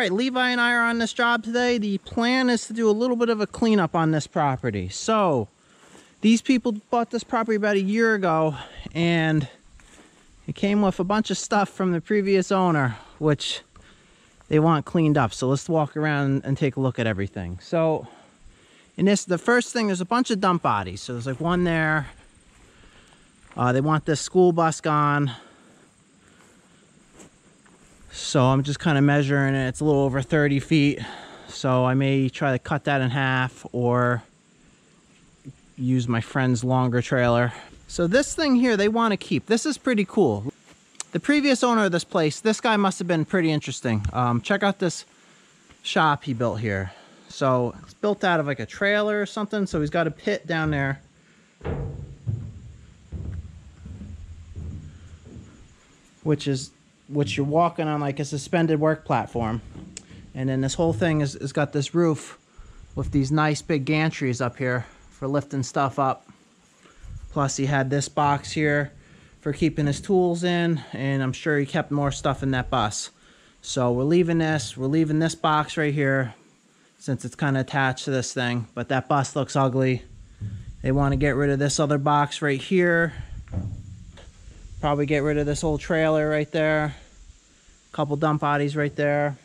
Right, Levi and I are on this job today. The plan is to do a little bit of a cleanup on this property. So, these people bought this property about a year ago, and it came with a bunch of stuff from the previous owner, which they want cleaned up. So let's walk around and take a look at everything. So, in this, the first thing, there's a bunch of dump bodies. So there's like one there. Uh, they want this school bus gone. So I'm just kind of measuring it. It's a little over 30 feet. So I may try to cut that in half or use my friend's longer trailer. So this thing here, they want to keep. This is pretty cool. The previous owner of this place, this guy must have been pretty interesting. Um, check out this shop he built here. So it's built out of like a trailer or something. So he's got a pit down there. Which is which you're walking on like a suspended work platform. And then this whole thing is, is got this roof with these nice big gantries up here for lifting stuff up. Plus he had this box here for keeping his tools in and I'm sure he kept more stuff in that bus. So we're leaving this, we're leaving this box right here since it's kind of attached to this thing, but that bus looks ugly. They want to get rid of this other box right here Probably get rid of this old trailer right there. Couple dump bodies right there.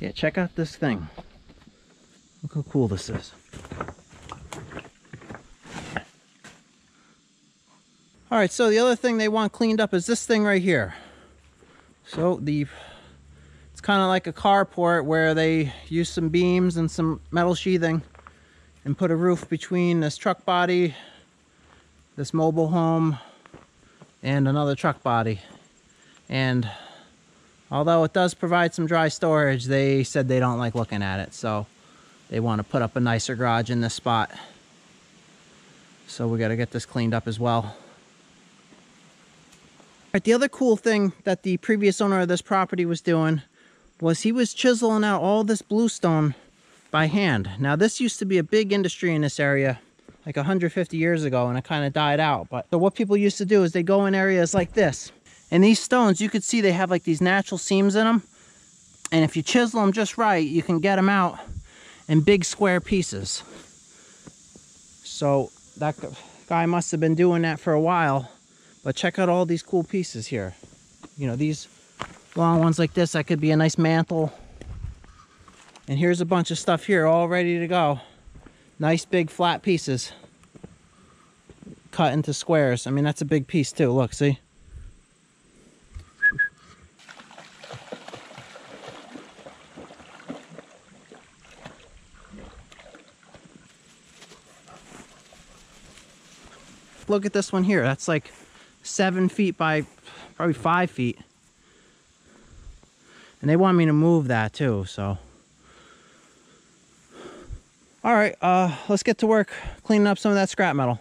Yeah, check out this thing. Look how cool this is. All right, so the other thing they want cleaned up is this thing right here. So the it's kind of like a carport where they use some beams and some metal sheathing and put a roof between this truck body, this mobile home, and another truck body. And although it does provide some dry storage, they said they don't like looking at it. So they want to put up a nicer garage in this spot. So we got to get this cleaned up as well. All right, the other cool thing that the previous owner of this property was doing was he was chiseling out all this bluestone by hand. Now this used to be a big industry in this area like 150 years ago and it kind of died out. But so what people used to do is they go in areas like this. And these stones, you could see they have like these natural seams in them. And if you chisel them just right, you can get them out in big square pieces. So that guy must have been doing that for a while. But check out all these cool pieces here. You know, these long ones like this, that could be a nice mantle. And here's a bunch of stuff here all ready to go. Nice big flat pieces cut into squares. I mean, that's a big piece too. Look, see? Look at this one here. That's like seven feet by probably five feet. And they want me to move that too, so. All right, uh, let's get to work cleaning up some of that scrap metal.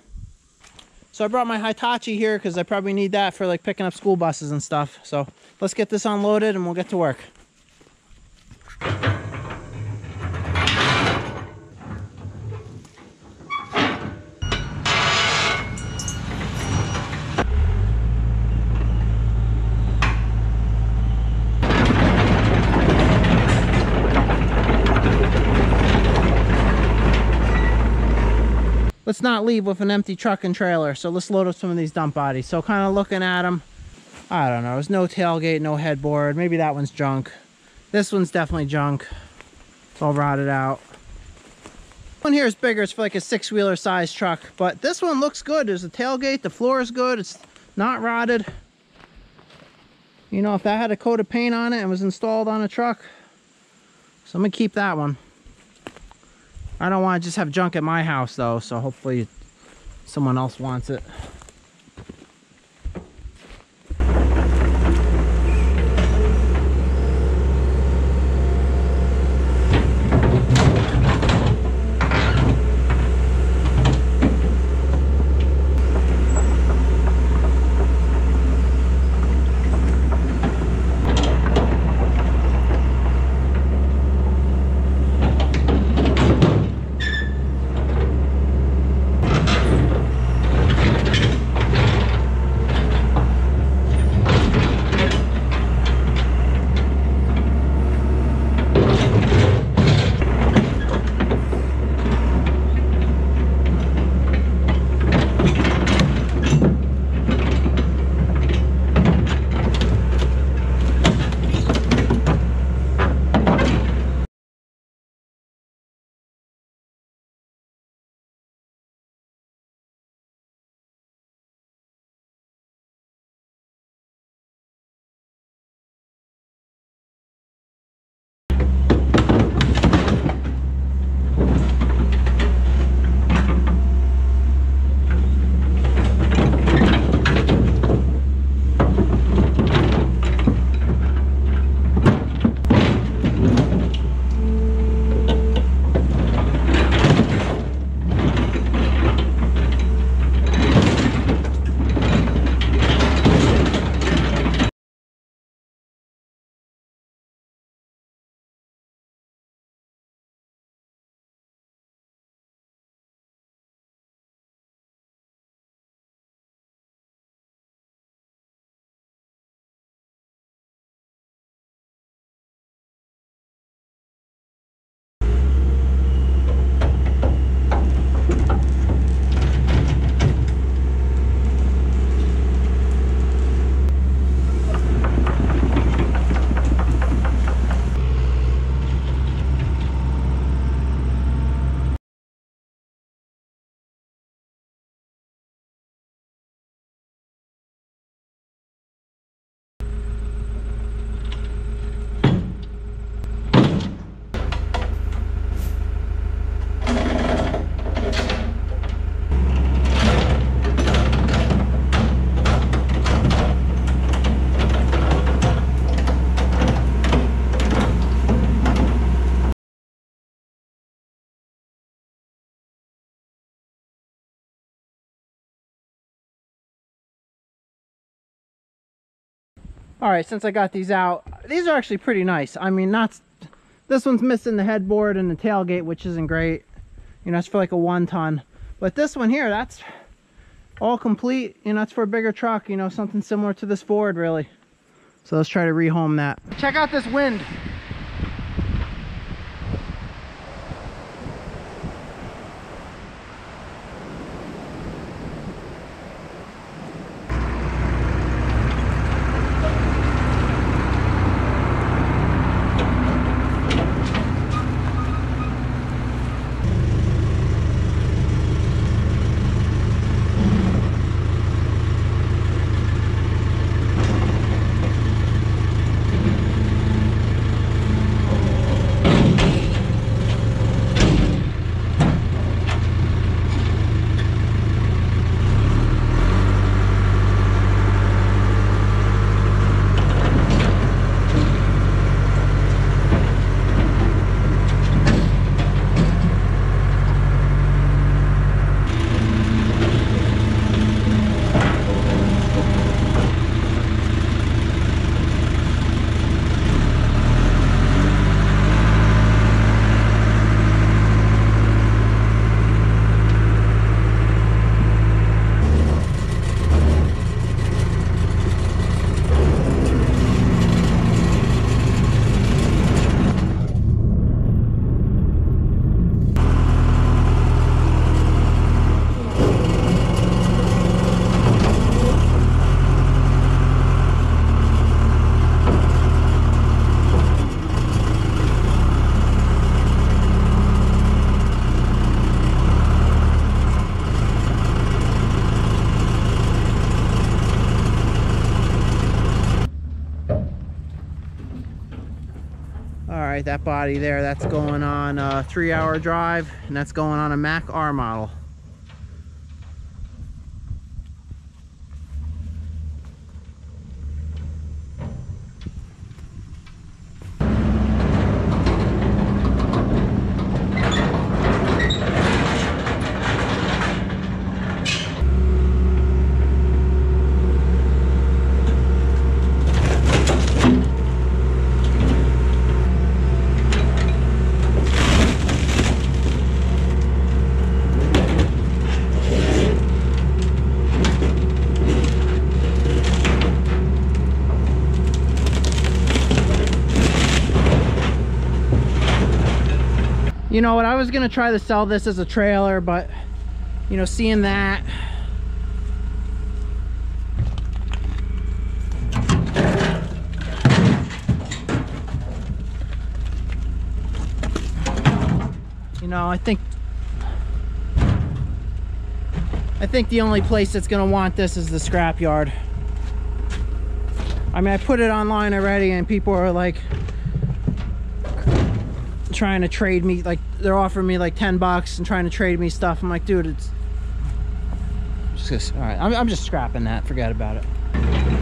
So I brought my Hitachi here because I probably need that for like picking up school buses and stuff. So let's get this unloaded and we'll get to work. Let's not leave with an empty truck and trailer. So let's load up some of these dump bodies. So kind of looking at them, I don't know. There's no tailgate, no headboard. Maybe that one's junk. This one's definitely junk. It's all rotted out. One here is bigger. It's for like a six-wheeler size truck. But this one looks good. There's a tailgate. The floor is good. It's not rotted. You know, if that had a coat of paint on it and was installed on a truck. So I'm going to keep that one. I don't want to just have junk at my house though, so hopefully someone else wants it. All right, since I got these out, these are actually pretty nice. I mean, not this one's missing the headboard and the tailgate, which isn't great. You know, it's for like a one ton. But this one here, that's all complete. You know, it's for a bigger truck, you know, something similar to this Ford, really. So let's try to rehome that. Check out this wind. Right, that body there, that's going on a three hour drive and that's going on a Mack R model. You know what, I was gonna try to sell this as a trailer, but you know, seeing that You know, I think I think the only place that's gonna want this is the scrapyard. I mean, I put it online already and people are like trying to trade me, like they're offering me like 10 bucks and trying to trade me stuff. I'm like, dude, it's just, all right, I'm, I'm just scrapping that. Forget about it.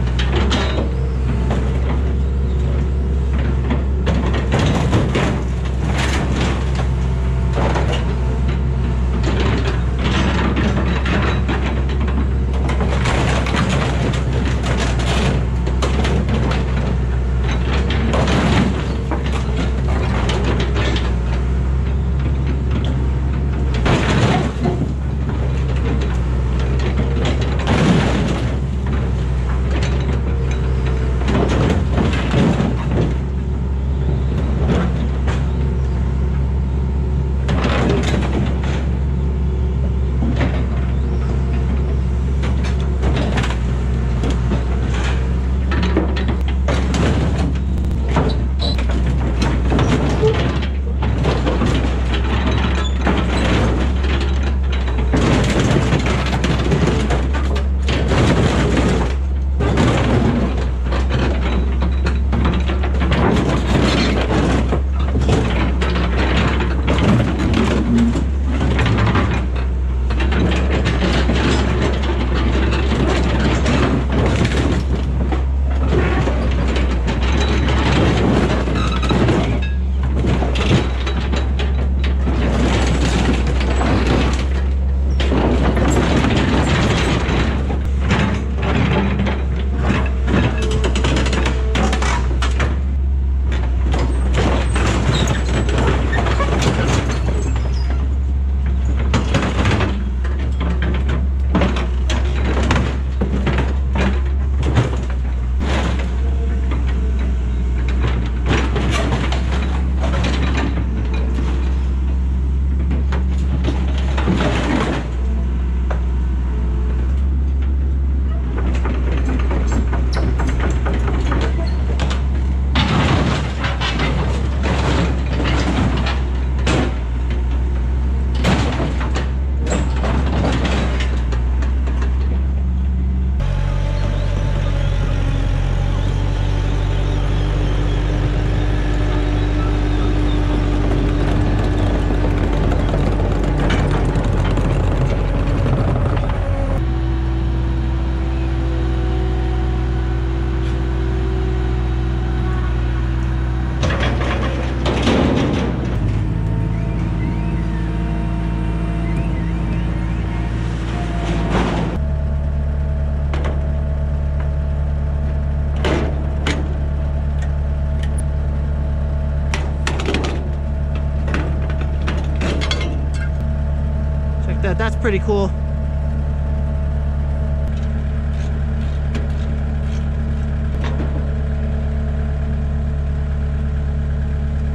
Pretty cool.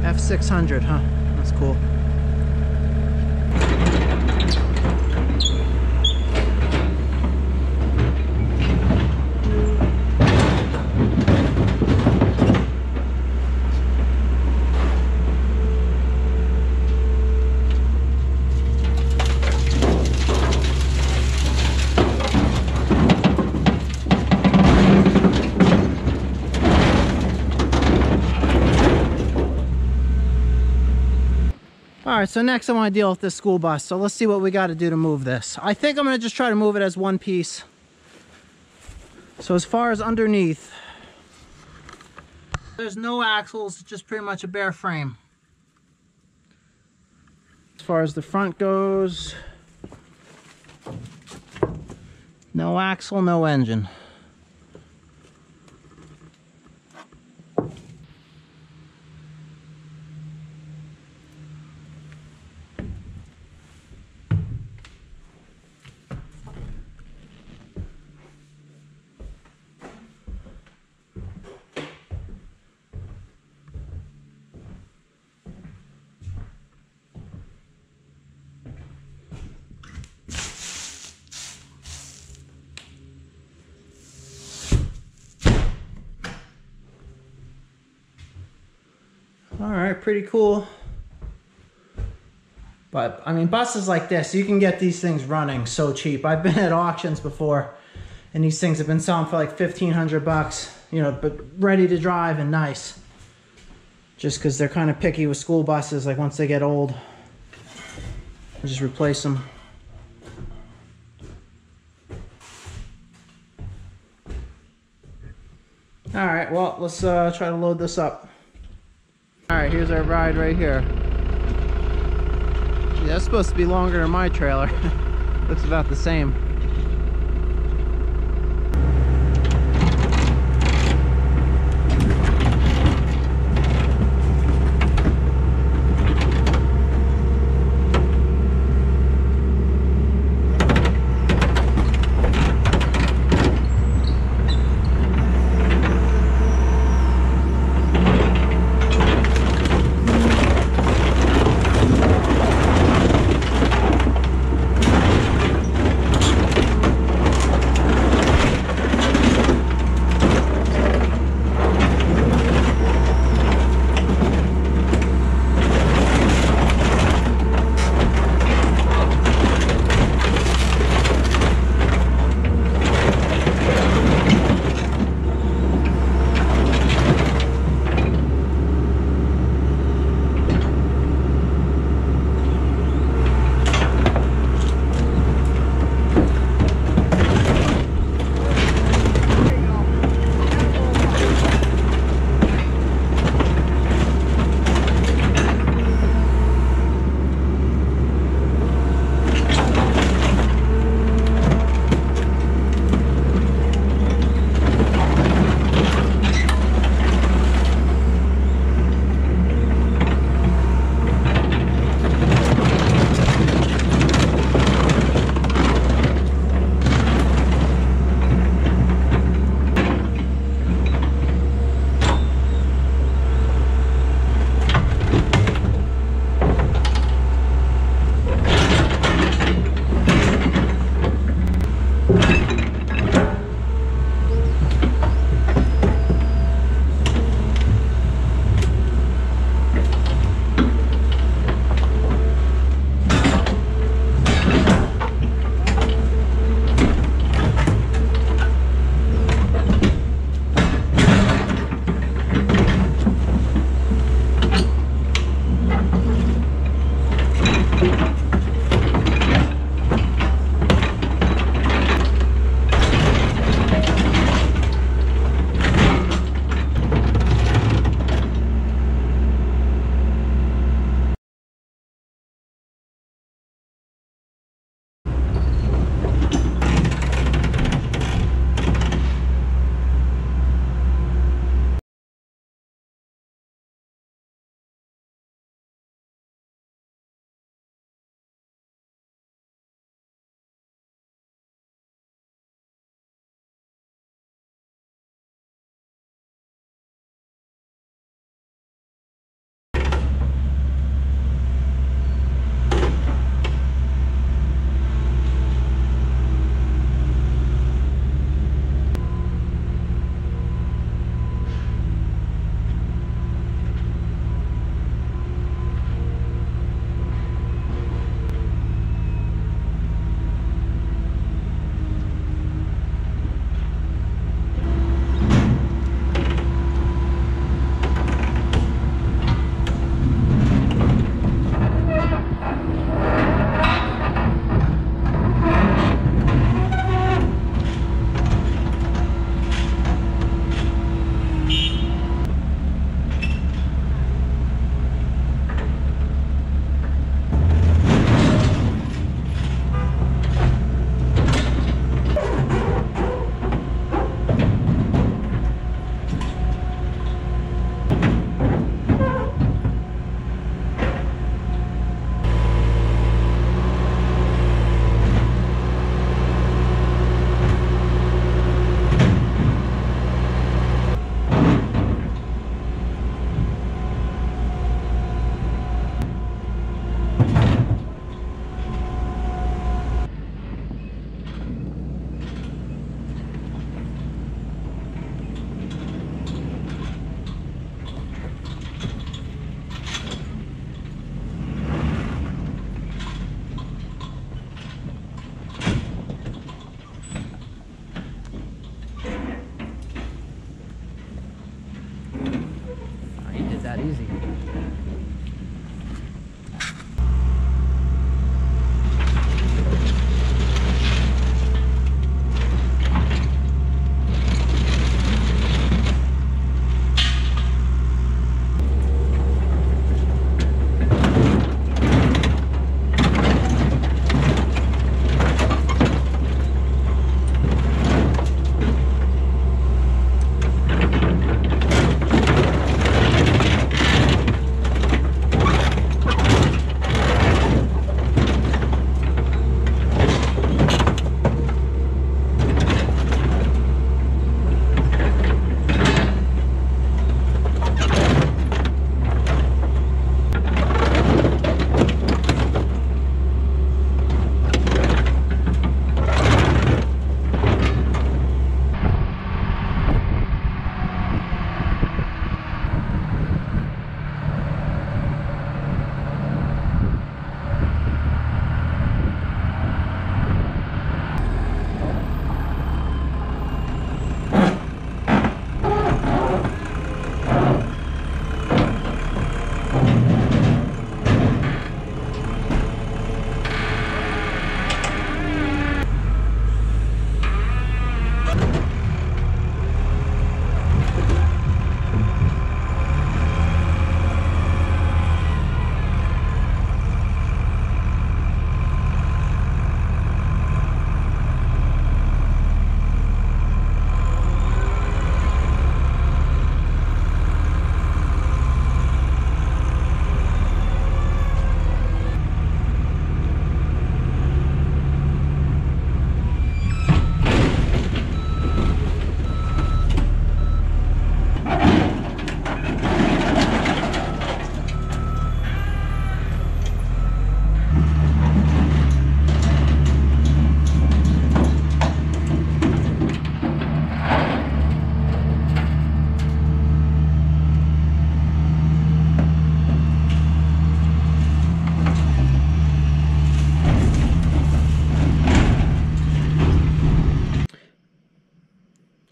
F600, huh? That's cool. All right, so next I want to deal with this school bus. So let's see what we got to do to move this. I think I'm going to just try to move it as one piece. So as far as underneath, there's no axles, just pretty much a bare frame. As far as the front goes, no axle, no engine. Pretty cool. But I mean, buses like this, you can get these things running so cheap. I've been at auctions before, and these things have been selling for like fifteen hundred bucks. You know, but ready to drive and nice. Just because they're kind of picky with school buses, like once they get old, I just replace them. All right, well, let's uh, try to load this up. All right, here's our ride right here. That's supposed to be longer than my trailer. Looks about the same.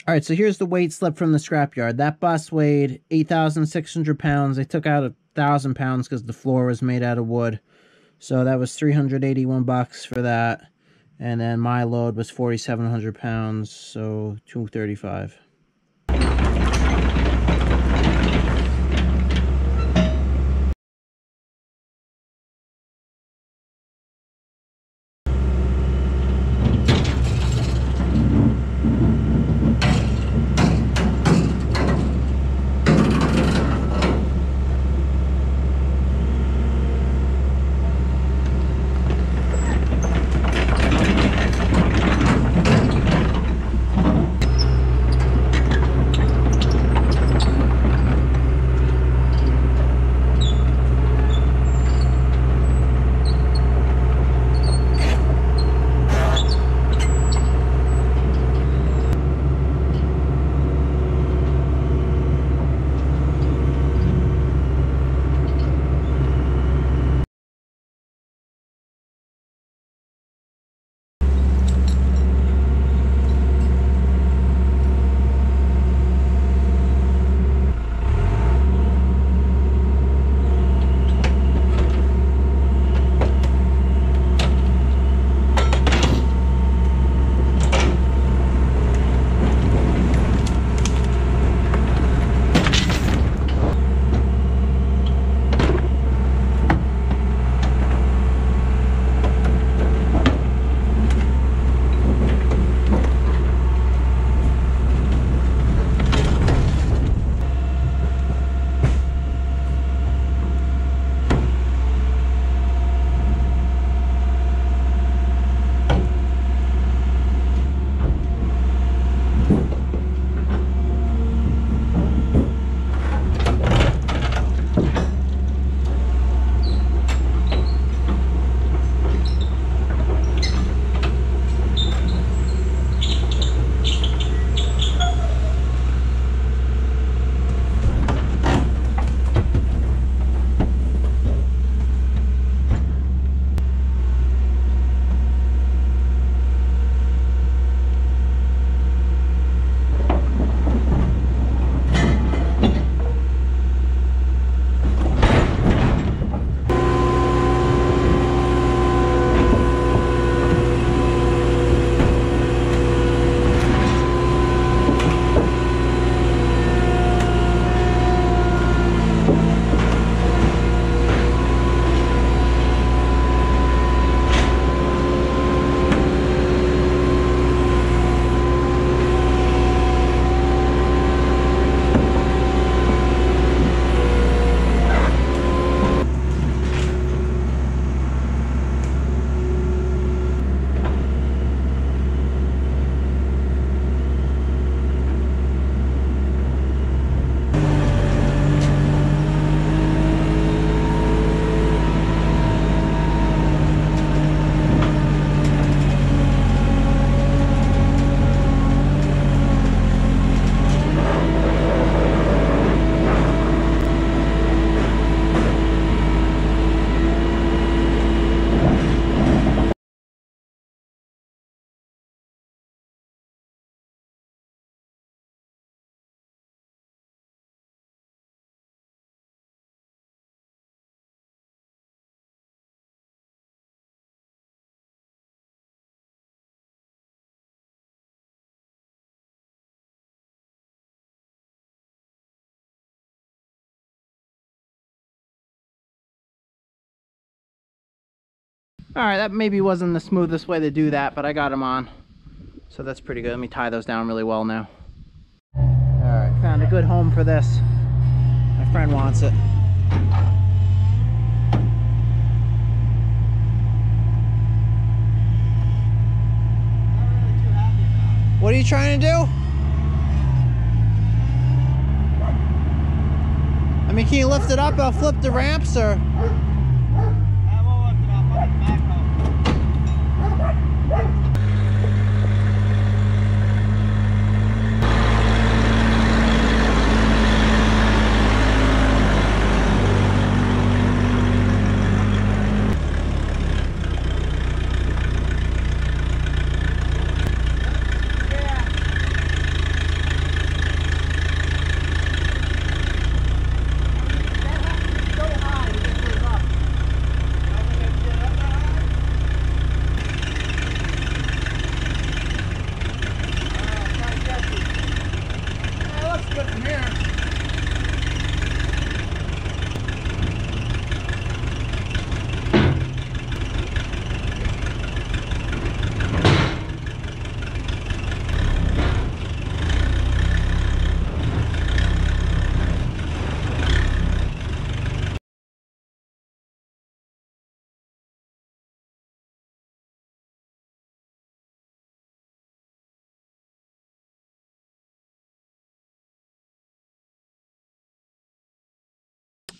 All right, so here's the weight slip from the scrapyard. That bus weighed 8,600 pounds. They took out a thousand pounds because the floor was made out of wood. So that was 381 bucks for that. And then my load was 4,700 pounds, so 235. All right, that maybe wasn't the smoothest way to do that, but I got them on. So that's pretty good. Let me tie those down really well now. All right, found a good home for this. My friend wants it. What are you trying to do? I mean, can you lift it up? I'll flip the ramps or...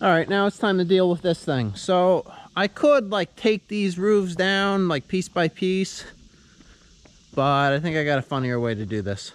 All right, now it's time to deal with this thing. So I could like take these roofs down like piece by piece, but I think I got a funnier way to do this.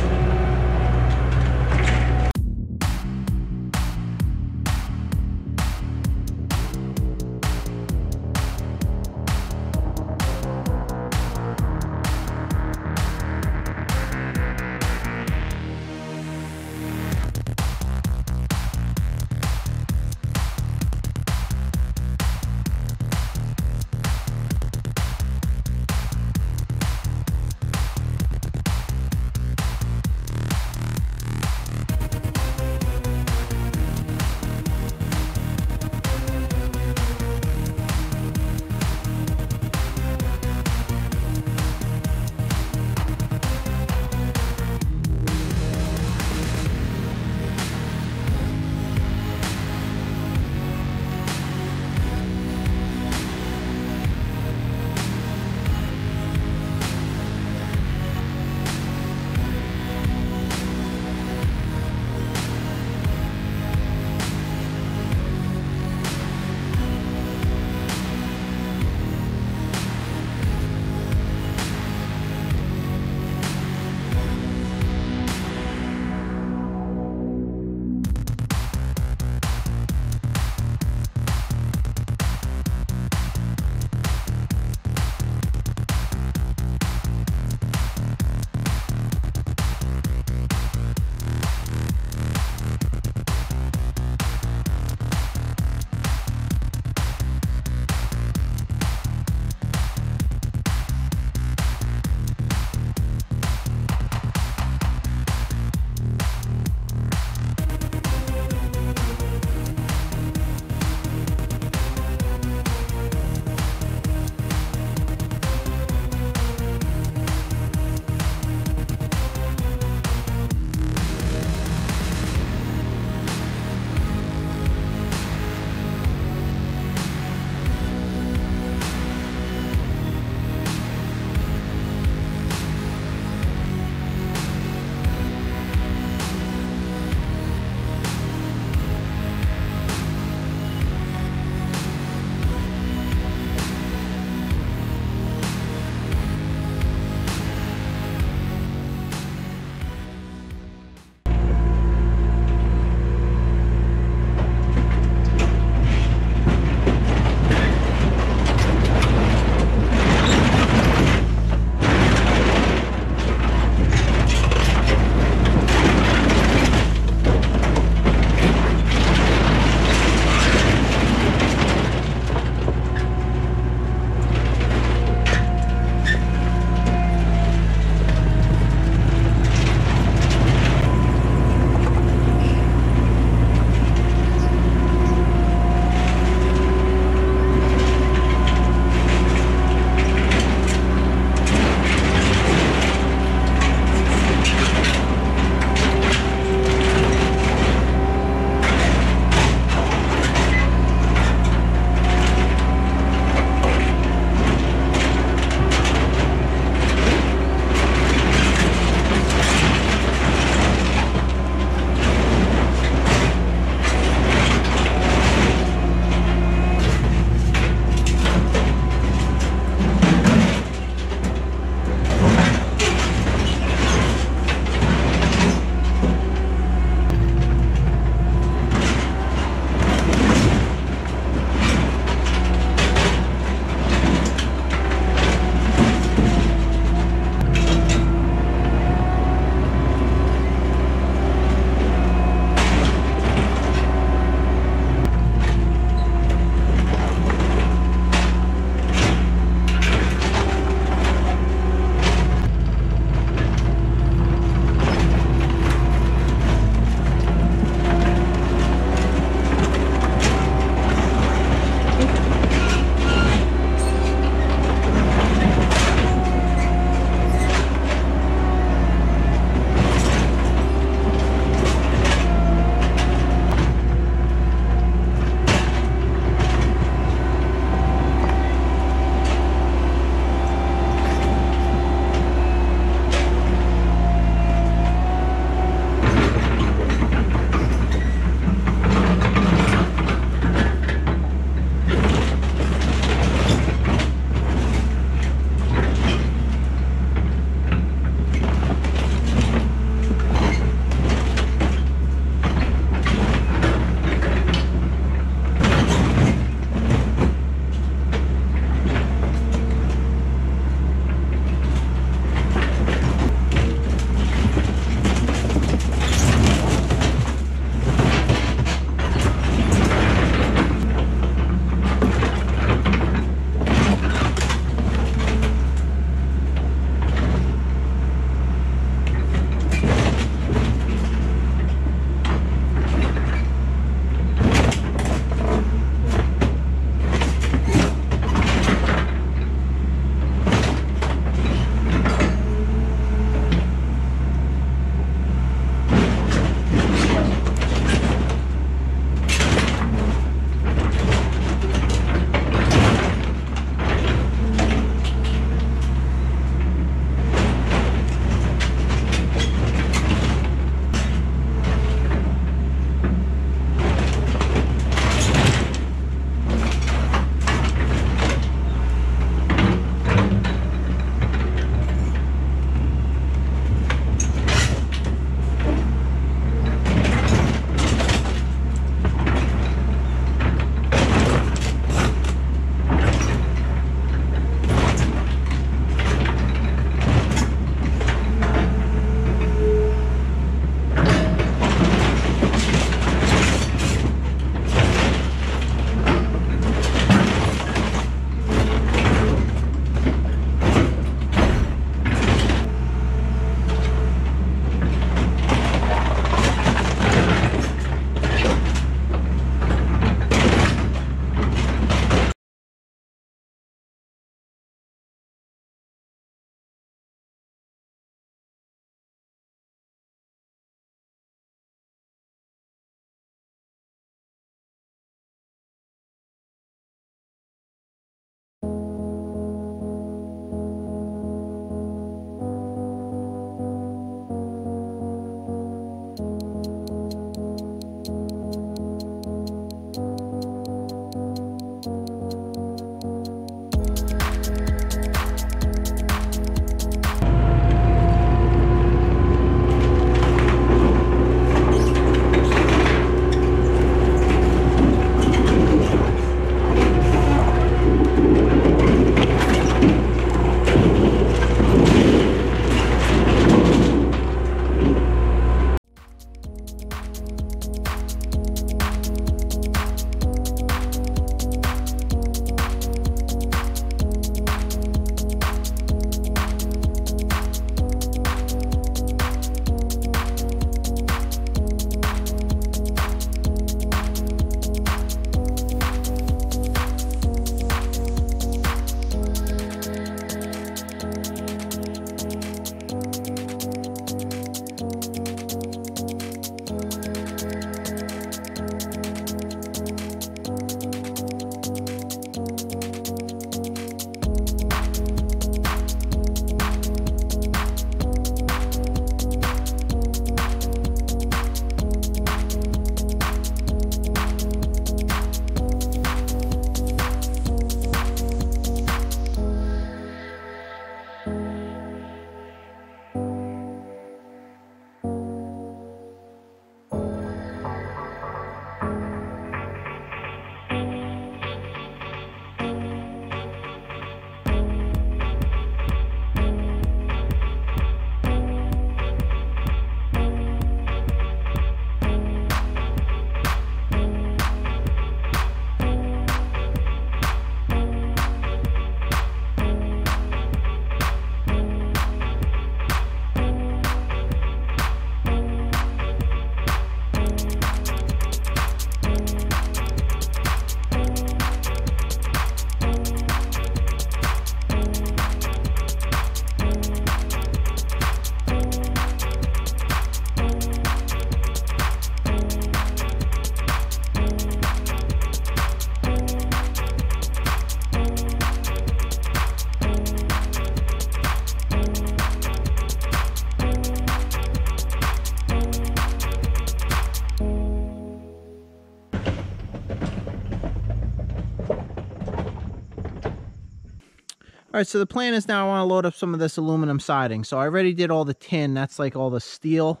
All right, so the plan is now I want to load up some of this aluminum siding. So I already did all the tin. That's like all the steel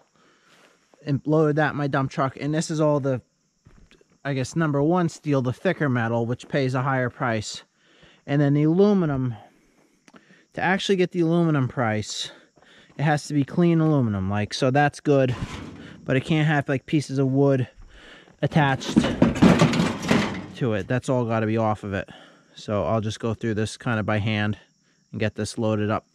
and loaded that in my dump truck. And this is all the, I guess, number one steel, the thicker metal, which pays a higher price. And then the aluminum, to actually get the aluminum price, it has to be clean aluminum. Like, so that's good. But it can't have like pieces of wood attached to it. That's all got to be off of it. So I'll just go through this kind of by hand and get this loaded up.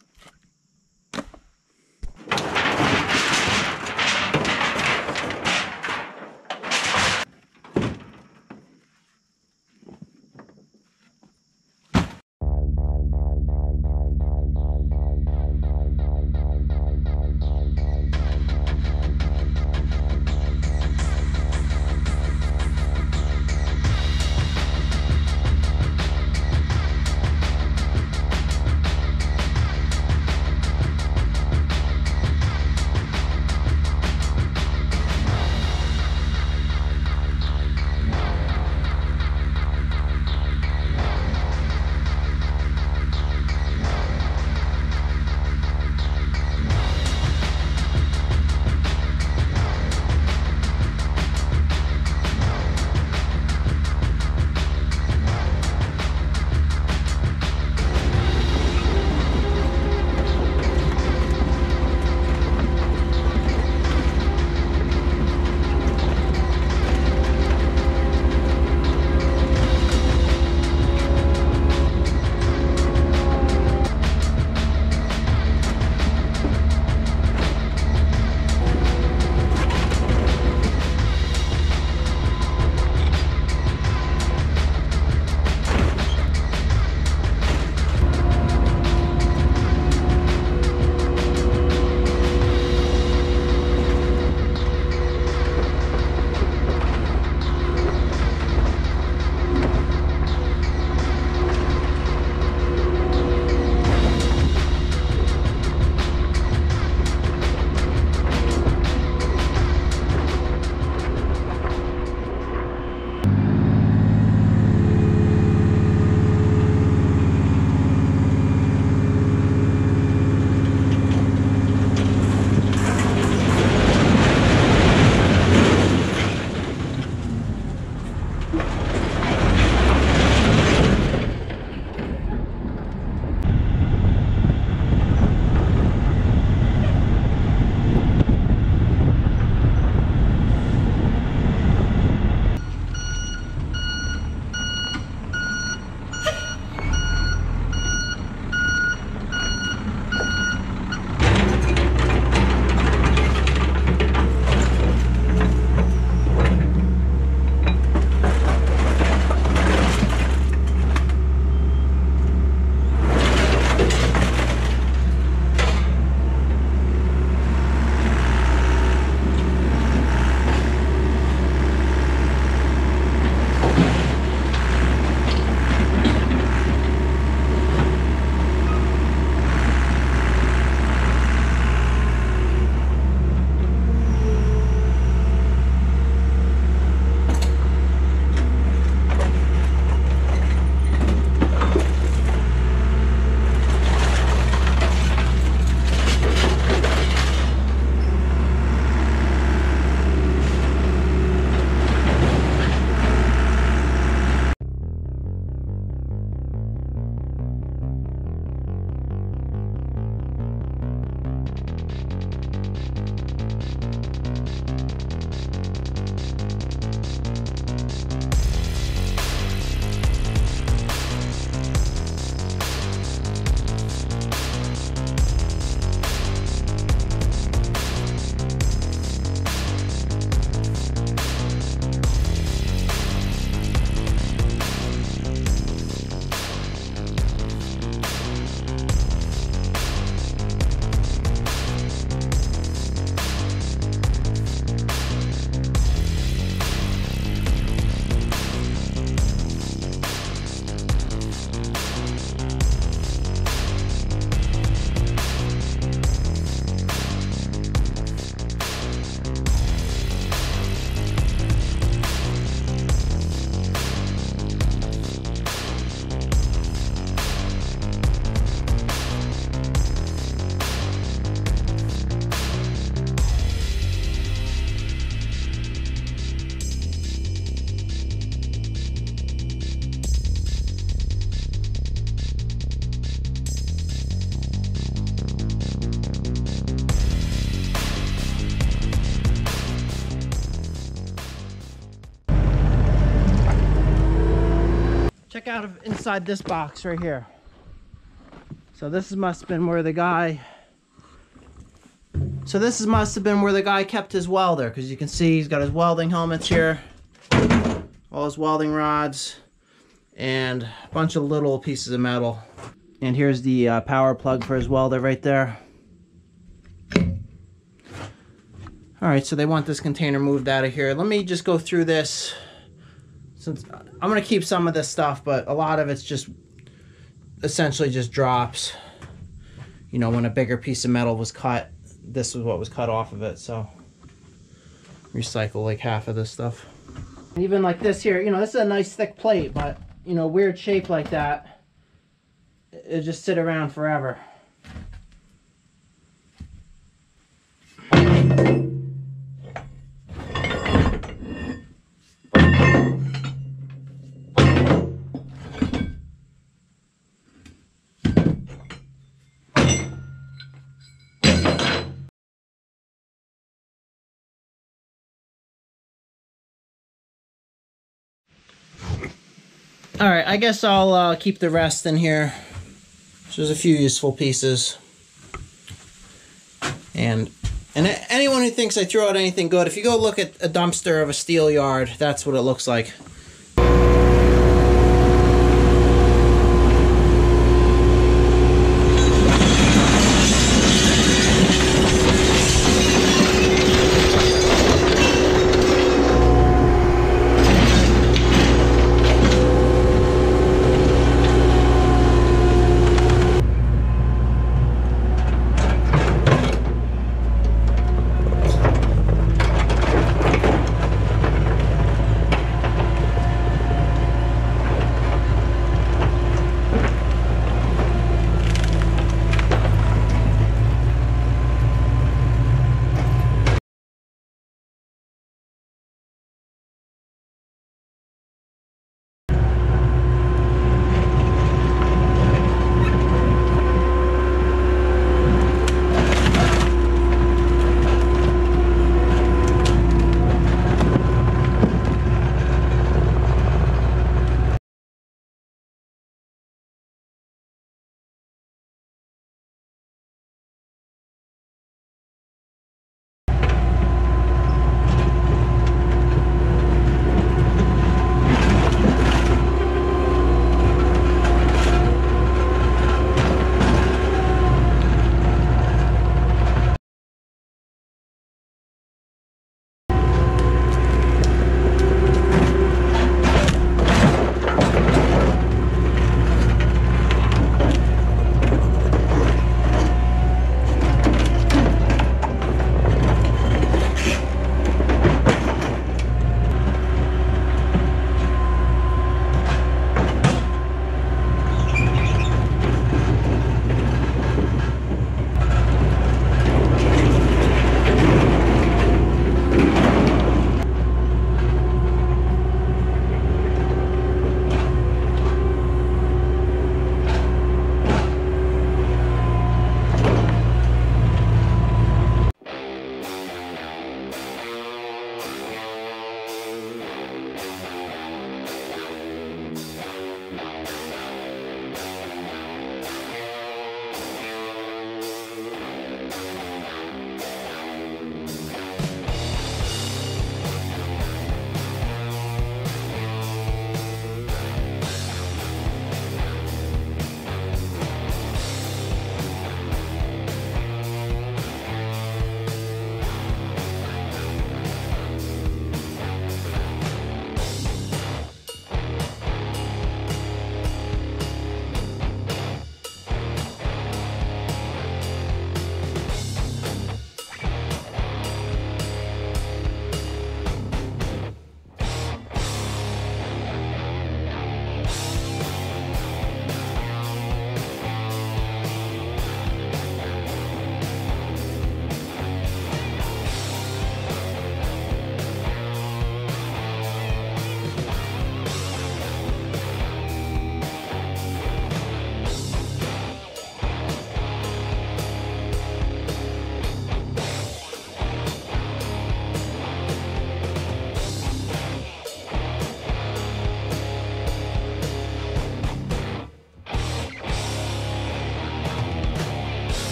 Out of inside this box right here. So this must have been where the guy. So this must have been where the guy kept his welder, because you can see he's got his welding helmets here, all his welding rods, and a bunch of little pieces of metal. And here's the uh, power plug for his welder right there. All right, so they want this container moved out of here. Let me just go through this. Since I'm gonna keep some of this stuff, but a lot of it's just essentially just drops. You know, when a bigger piece of metal was cut, this was what was cut off of it. So recycle like half of this stuff. Even like this here, you know, this is a nice thick plate, but you know, weird shape like that, it just sit around forever. All right, I guess I'll uh, keep the rest in here. There's a few useful pieces. And and anyone who thinks I throw out anything good, if you go look at a dumpster of a steel yard, that's what it looks like.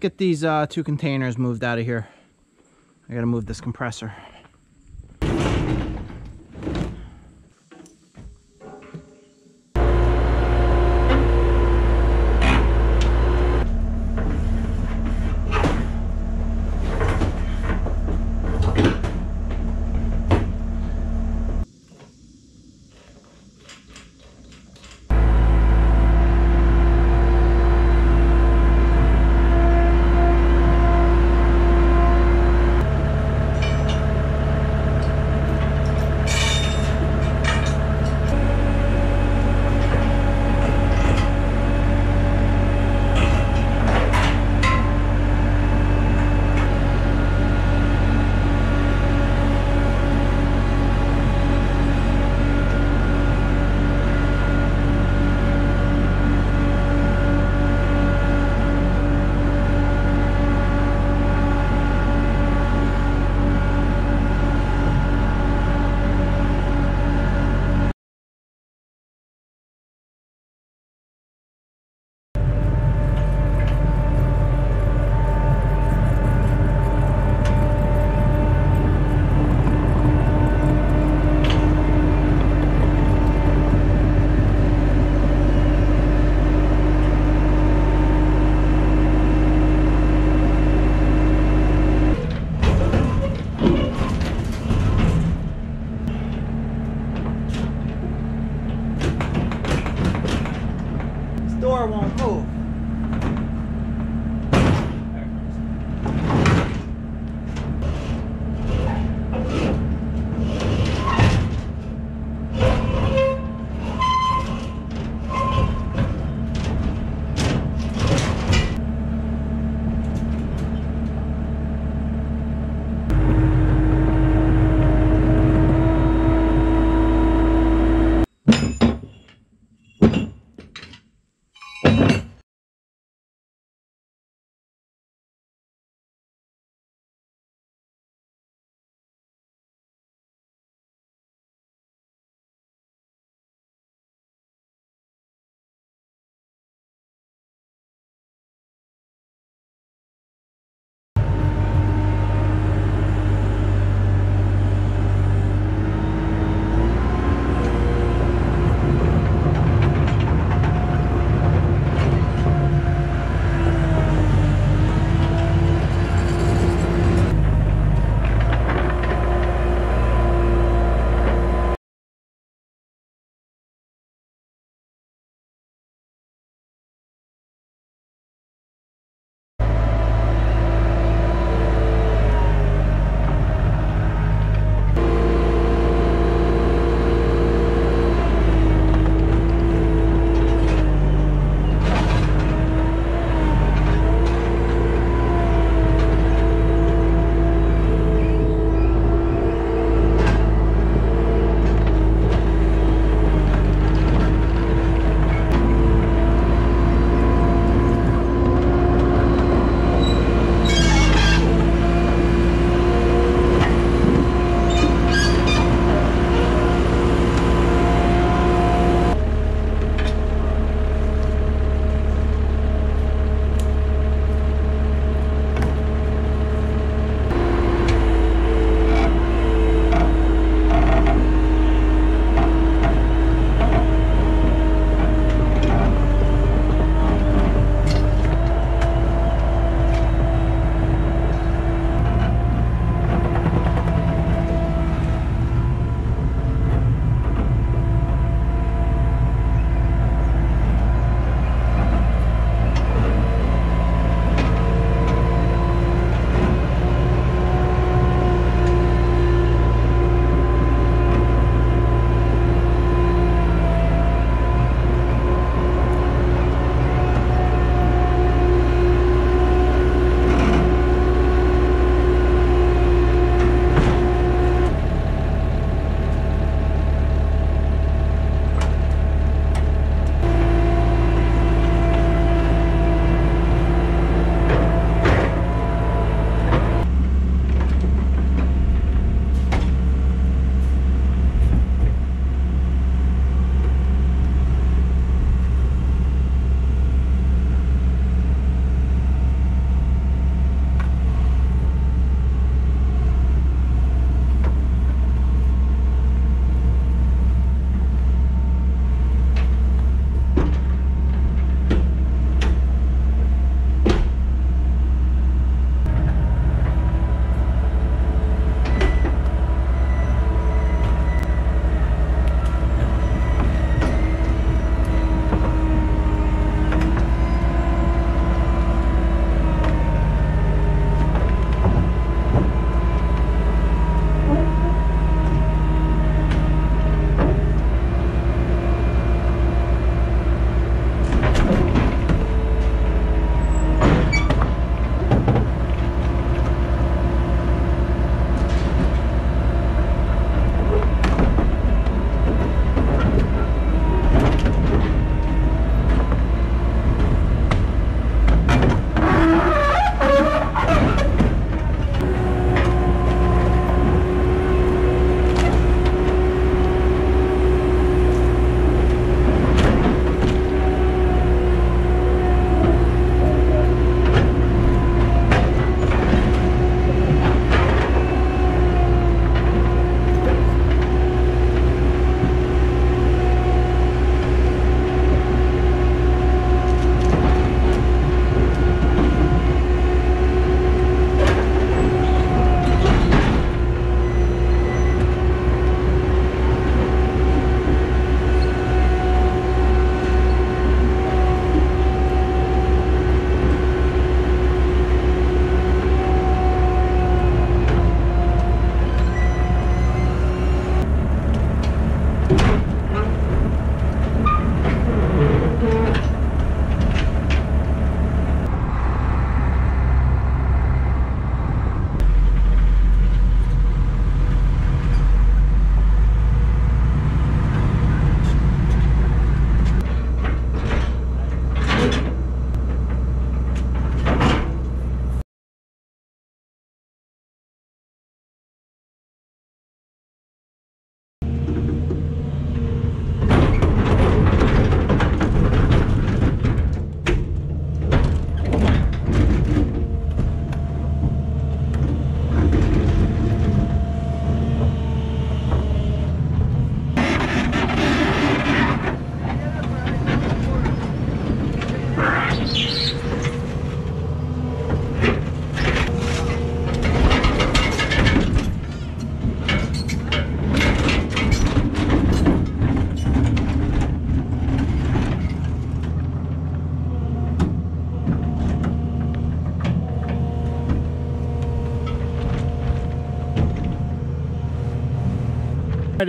Let's get these uh, two containers moved out of here. I gotta move this compressor.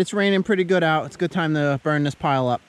It's raining pretty good out. It's a good time to burn this pile up.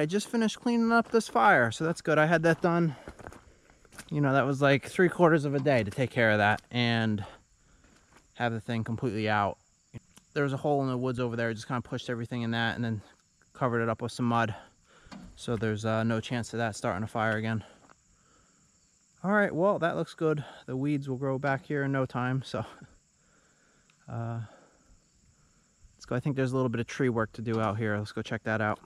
I just finished cleaning up this fire, so that's good. I had that done. You know, that was like three quarters of a day to take care of that and have the thing completely out. There was a hole in the woods over there. I just kind of pushed everything in that and then covered it up with some mud. So there's uh, no chance of that starting a fire again. All right, well, that looks good. The weeds will grow back here in no time, so uh, let's go. I think there's a little bit of tree work to do out here. Let's go check that out.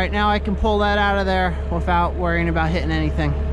Right, now I can pull that out of there without worrying about hitting anything.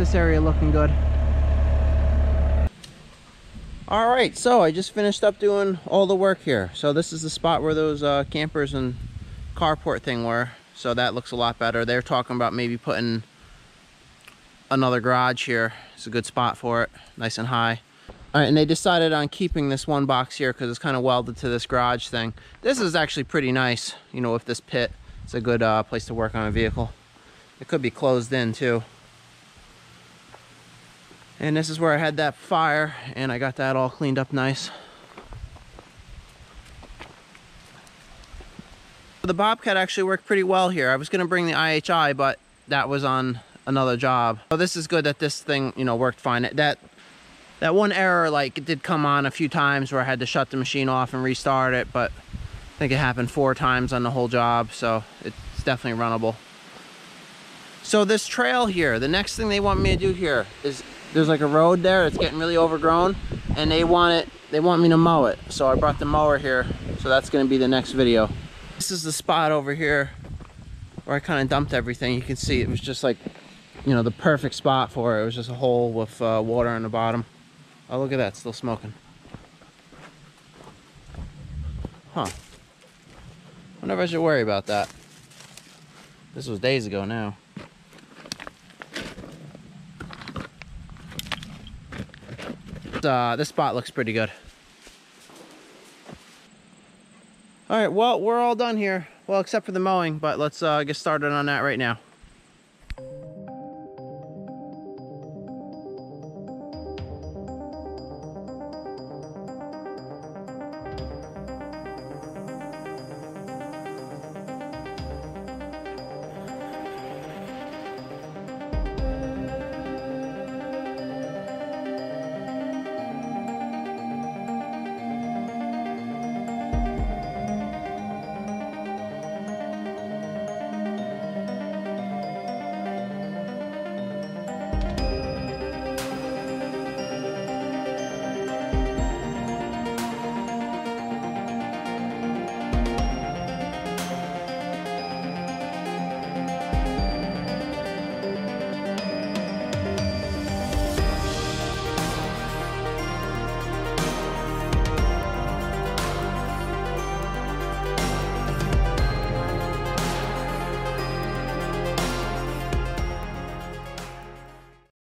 This area looking good. All right, so I just finished up doing all the work here. So this is the spot where those uh, campers and carport thing were. So that looks a lot better. They're talking about maybe putting another garage here. It's a good spot for it, nice and high. All right, and they decided on keeping this one box here because it's kind of welded to this garage thing. This is actually pretty nice, you know, with this pit. It's a good uh, place to work on a vehicle. It could be closed in too. And this is where I had that fire and I got that all cleaned up nice. The Bobcat actually worked pretty well here. I was gonna bring the IHI, but that was on another job. So this is good that this thing, you know, worked fine. That that one error, like it did come on a few times where I had to shut the machine off and restart it, but I think it happened four times on the whole job. So it's definitely runnable. So this trail here, the next thing they want me to do here is there's like a road there it's getting really overgrown and they want it they want me to mow it. So I brought the mower here so that's to be the next video. This is the spot over here where I kind of dumped everything. You can see it was just like you know the perfect spot for it. It was just a hole with uh, water on the bottom. Oh look at that still smoking. Huh. Wonder if I should worry about that. This was days ago now uh, this spot looks pretty good. All right, well, we're all done here. Well, except for the mowing, but let's uh, get started on that right now.